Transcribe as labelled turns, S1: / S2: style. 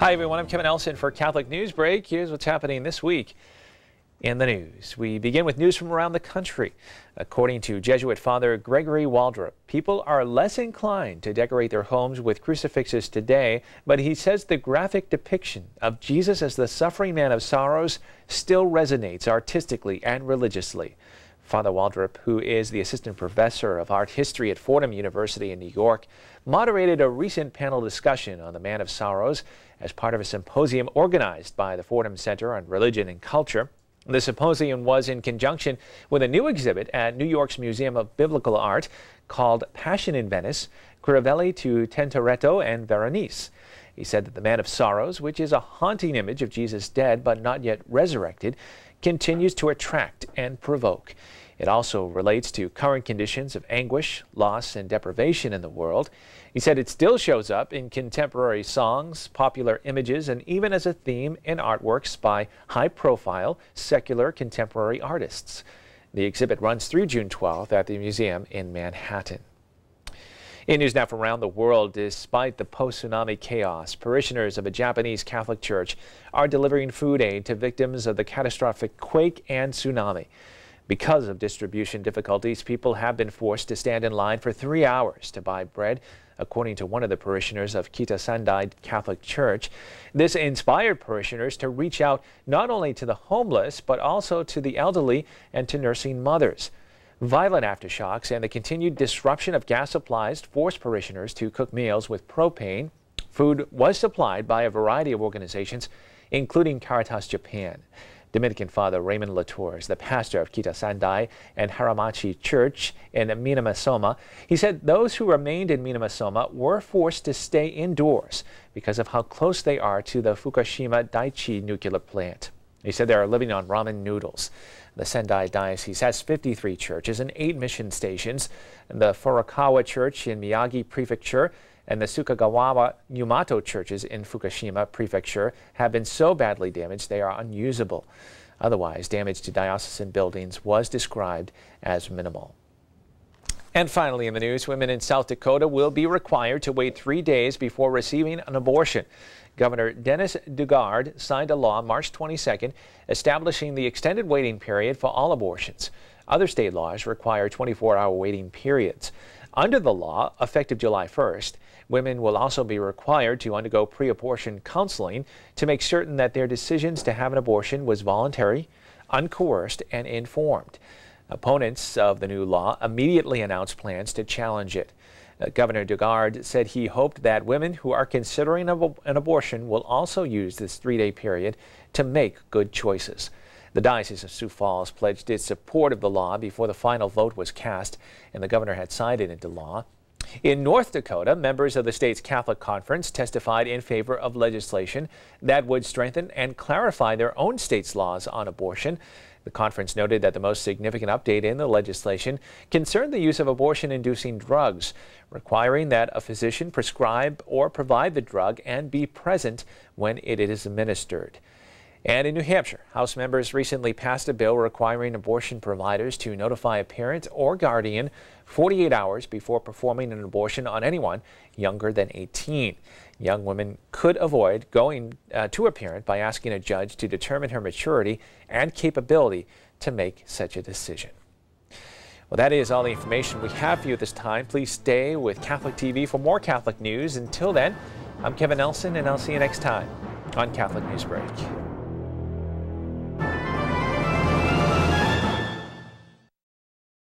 S1: Hi, everyone. I'm Kevin Nelson for Catholic News Break. Here's what's happening this week in the news. We begin with news from around the country. According to Jesuit Father Gregory Waldrop, people are less inclined to decorate their homes with crucifixes today, but he says the graphic depiction of Jesus as the suffering man of sorrows still resonates artistically and religiously. Father Waldrop, who is the assistant professor of art history at Fordham University in New York, moderated a recent panel discussion on the Man of Sorrows as part of a symposium organized by the Fordham Center on Religion and Culture. The symposium was in conjunction with a new exhibit at New York's Museum of Biblical Art called Passion in Venice, Crivelli to Tintoretto and Veronese. He said that the Man of Sorrows, which is a haunting image of Jesus dead but not yet resurrected, continues to attract and provoke. It also relates to current conditions of anguish, loss, and deprivation in the world. He said it still shows up in contemporary songs, popular images, and even as a theme in artworks by high-profile secular contemporary artists. The exhibit runs through June 12th at the museum in Manhattan. In news now from around the world, despite the post-tsunami chaos, parishioners of a Japanese Catholic church are delivering food aid to victims of the catastrophic quake and tsunami. Because of distribution difficulties, people have been forced to stand in line for three hours to buy bread, according to one of the parishioners of Kitasendai Catholic Church. This inspired parishioners to reach out not only to the homeless, but also to the elderly and to nursing mothers. Violent aftershocks and the continued disruption of gas supplies forced parishioners to cook meals with propane. Food was supplied by a variety of organizations, including Caritas Japan. Dominican Father Raymond Latour is the pastor of Kitasendai and Haramachi Church in Minamisoma. He said those who remained in Minamisoma were forced to stay indoors because of how close they are to the Fukushima Daiichi nuclear plant. He said they are living on ramen noodles. The Sendai Diocese has 53 churches and eight mission stations. The Furukawa Church in Miyagi Prefecture and the Sukagawa Numato churches in Fukushima Prefecture have been so badly damaged they are unusable. Otherwise, damage to diocesan buildings was described as minimal. And finally in the news, women in South Dakota will be required to wait three days before receiving an abortion. Governor Dennis Daugaard signed a law March 22nd establishing the extended waiting period for all abortions. Other state laws require 24-hour waiting periods. Under the law, effective July 1st, women will also be required to undergo pre-abortion counseling to make certain that their decisions to have an abortion was voluntary, uncoerced, and informed. Opponents of the new law immediately announced plans to challenge it. Uh, Governor Daugaard said he hoped that women who are considering an abortion will also use this three-day period to make good choices. The Diocese of Sioux Falls pledged its support of the law before the final vote was cast, and the governor had signed it into law. In North Dakota, members of the state's Catholic Conference testified in favor of legislation that would strengthen and clarify their own state's laws on abortion. The conference noted that the most significant update in the legislation concerned the use of abortion-inducing drugs, requiring that a physician prescribe or provide the drug and be present when it is administered. And in New Hampshire, House members recently passed a bill requiring abortion providers to notify a parent or guardian 48 hours before performing an abortion on anyone younger than 18. Young women could avoid going uh, to a parent by asking a judge to determine her maturity and capability to make such a decision. Well, that is all the information we have for you at this time. Please stay with Catholic TV for more Catholic news. Until then, I'm Kevin Nelson, and I'll see you next time on Catholic News Break.